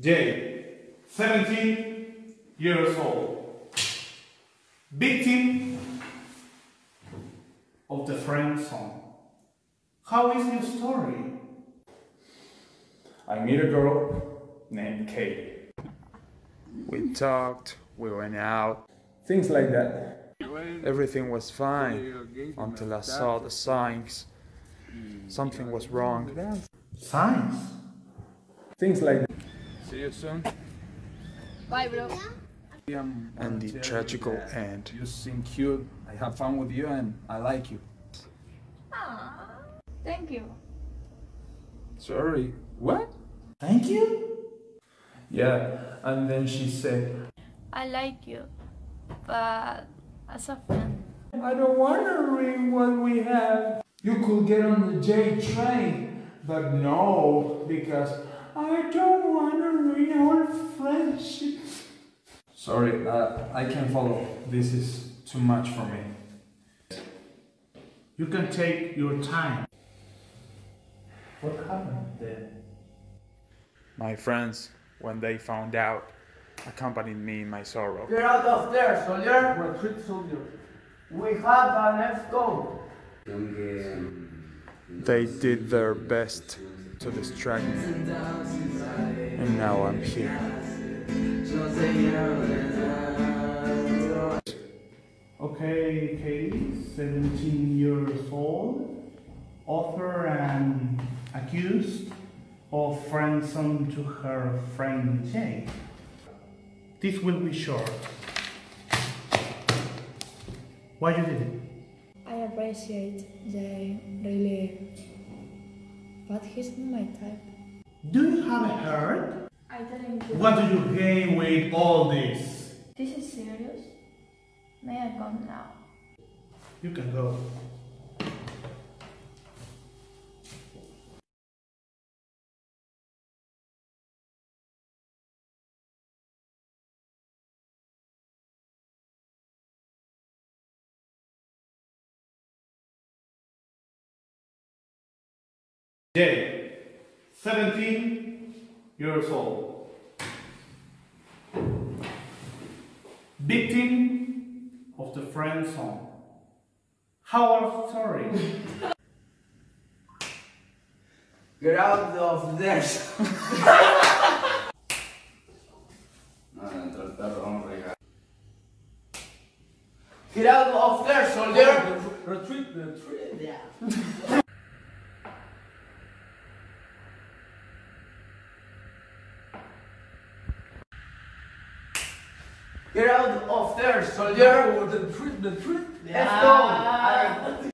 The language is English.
Jay, 17 years old, victim of the friend zone. How is your story? I meet a girl named Katie. We talked, we went out, things like that. Everything was fine until I saw the signs. Something was wrong. Signs? Things like that. See you soon. Bye, bro. And the tragical uh, end. You seem cute. I have fun with you and I like you. Aww. Thank you. Sorry. What? Thank you. Yeah, and then she said, I like you, but as a friend. I don't want to ruin what we have. You could get on the J train, but no, because I don't want to ruin. Sorry, uh, I can't follow. This is too much for me. You can take your time. What happened then? My friends, when they found out, accompanied me in my sorrow. Get out of there, soldier. Retreat, soldier. We have a let's go. They did their best to distract me. And now I'm here. Okay, Katie, 17 years old, author and accused of friendzone to her friend Jay. This will be short. Why you did it? I appreciate Jay really, but he's not my type. Do you have a heart? I didn't do What do you gain with all this? This is serious? May I come now? You can go. Jay, 17 years old. Victim of the friend zone. How are sorry? Get out of there. Get out of there, soldier. Retreat, retreat. Get out of there, soldier. Retreat, retreat. Let's go.